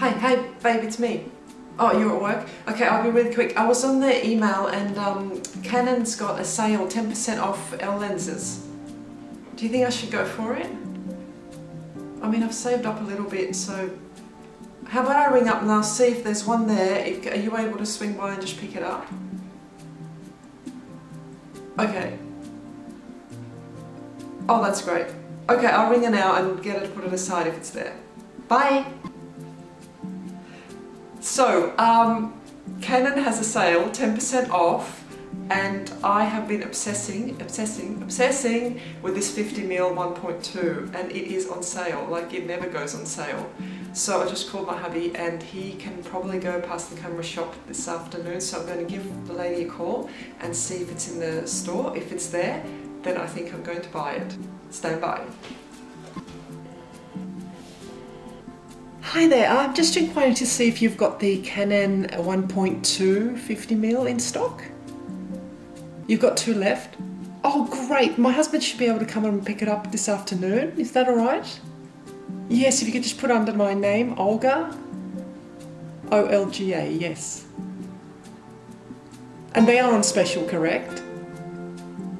Hi, hey, babe, it's me. Oh, you're at work? Okay, I'll be really quick. I was on the email and um, Canon's got a sale, 10% off L lenses. Do you think I should go for it? I mean, I've saved up a little bit, so how about I ring up and I'll see if there's one there. If, are you able to swing by and just pick it up? Okay. Oh, that's great. Okay, I'll ring her now and get her to put it aside if it's there. Bye! So, um, Canon has a sale, 10% off, and I have been obsessing, obsessing, obsessing with this 50mm 1.2, and it is on sale, like it never goes on sale. So I just called my hubby and he can probably go past the camera shop this afternoon, so I'm going to give the lady a call and see if it's in the store. If it's there, then I think I'm going to buy it. Stand by. Hi there, I'm just inquiring to see if you've got the Canon 1.2 50mm in stock. You've got two left? Oh great, my husband should be able to come and pick it up this afternoon, is that alright? Yes, if you could just put under my name, Olga. O-L-G-A, yes. And they are on special, correct?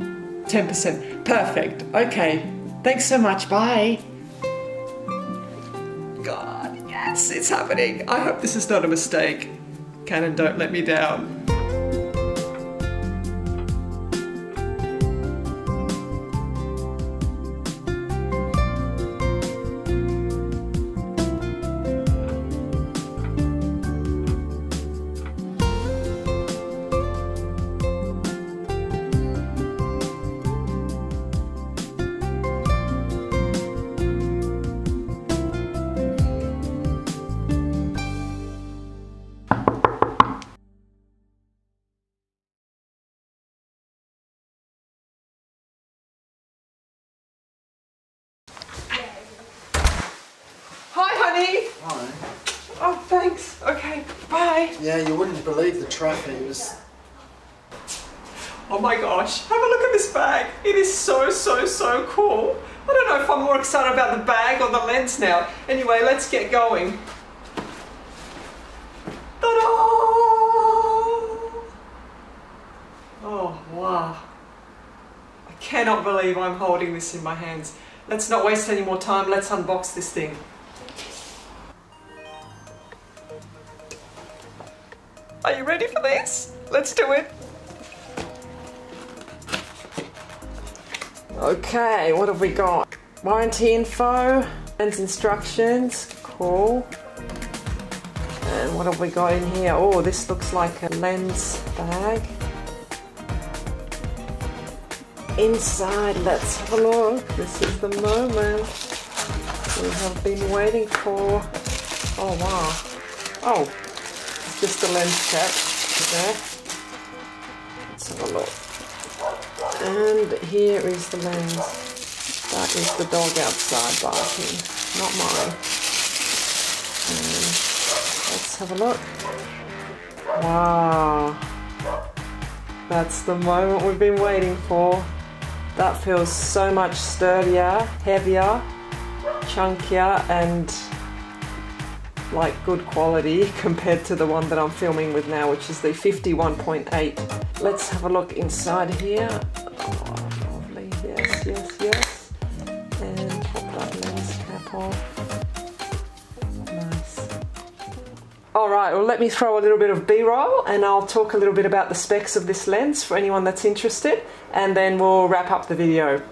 10%. Perfect. Okay. Thanks so much. Bye. It's happening. I hope this is not a mistake. Canon, don't let me down. Thanks. Okay, bye. Yeah, you wouldn't believe the traffic. It was. Oh my gosh, have a look at this bag. It is so, so, so cool. I don't know if I'm more excited about the bag or the lens now. Anyway, let's get going. Ta-da! Oh, wow. I cannot believe I'm holding this in my hands. Let's not waste any more time. Let's unbox this thing. Are you ready for this? Let's do it. Okay, what have we got? Warranty info, lens instructions, cool. And what have we got in here? Oh, this looks like a lens bag. Inside, let's have a look. This is the moment we have been waiting for. Oh wow. Oh, just a lens cap there. Let's have a look. And here is the lens. That is the dog outside barking, not mine. And let's have a look. Wow. That's the moment we've been waiting for. That feels so much sturdier, heavier, chunkier, and like good quality compared to the one that I'm filming with now, which is the 51.8. Let's have a look inside here. Oh, lovely. Yes, yes, yes. And pop that lens cap off. Nice. All right, well, let me throw a little bit of B-roll and I'll talk a little bit about the specs of this lens for anyone that's interested, and then we'll wrap up the video.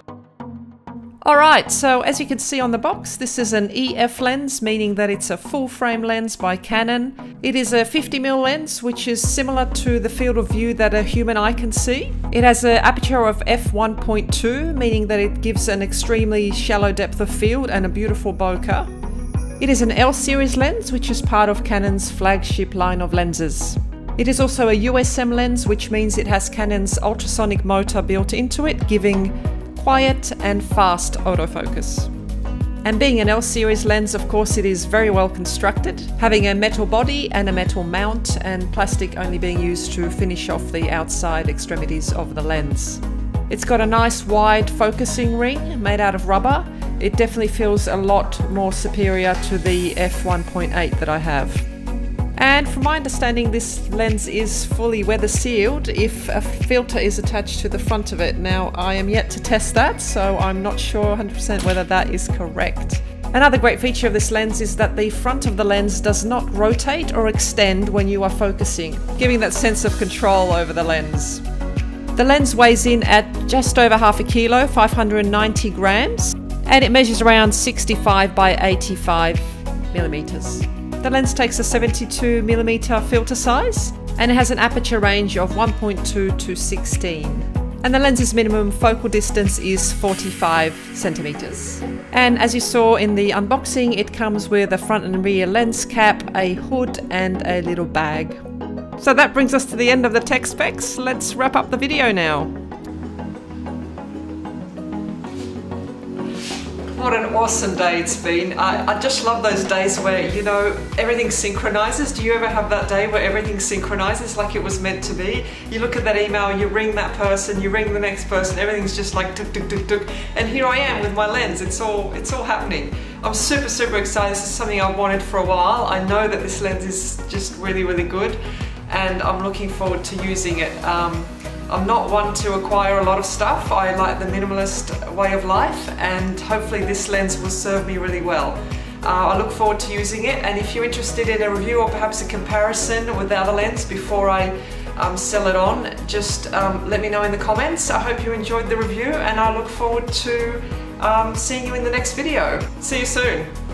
Alright, so as you can see on the box, this is an EF lens, meaning that it's a full frame lens by Canon. It is a 50mm lens, which is similar to the field of view that a human eye can see. It has an aperture of f1.2, meaning that it gives an extremely shallow depth of field and a beautiful bokeh. It is an L series lens, which is part of Canon's flagship line of lenses. It is also a USM lens, which means it has Canon's ultrasonic motor built into it, giving quiet and fast autofocus. And being an L series lens, of course, it is very well constructed, having a metal body and a metal mount, and plastic only being used to finish off the outside extremities of the lens. It's got a nice wide focusing ring made out of rubber, it definitely feels a lot more superior to the f1.8 that I have. And from my understanding, this lens is fully weather sealed if a filter is attached to the front of it. Now, I am yet to test that, so I'm not sure 100% whether that is correct. Another great feature of this lens is that the front of the lens does not rotate or extend when you are focusing, giving that sense of control over the lens. The lens weighs in at just over half a kilo, 590 grams, and it measures around 65 by 85 millimeters. The lens takes a 72mm filter size and it has an aperture range of 1.2 to 16. And the lens's minimum focal distance is 45 centimeters. And as you saw in the unboxing, it comes with a front and rear lens cap, a hood, and a little bag. So that brings us to the end of the tech specs. Let's wrap up the video now. What an awesome day it's been. I, I, just love those days where, you know, everything synchronizes. Do you ever have that day where everything synchronizes like it was meant to be? You look at that email, you ring that person, you ring the next person, everything's just like tuk tuk tuk tuk. And here I am with my lens. It's all it's all happening. I'm super, super excited. This is something I've wanted for a while. I know that this lens is just really, really good and I'm looking forward to using it. Um, I'm not one to acquire a lot of stuff. I like the minimalist way of life and hopefully this lens will serve me really well. Uh, I look forward to using it and if you're interested in a review or perhaps a comparison with the other lens before I um, sell it on, just um, let me know in the comments. I hope you enjoyed the review and I look forward to um, seeing you in the next video. See you soon.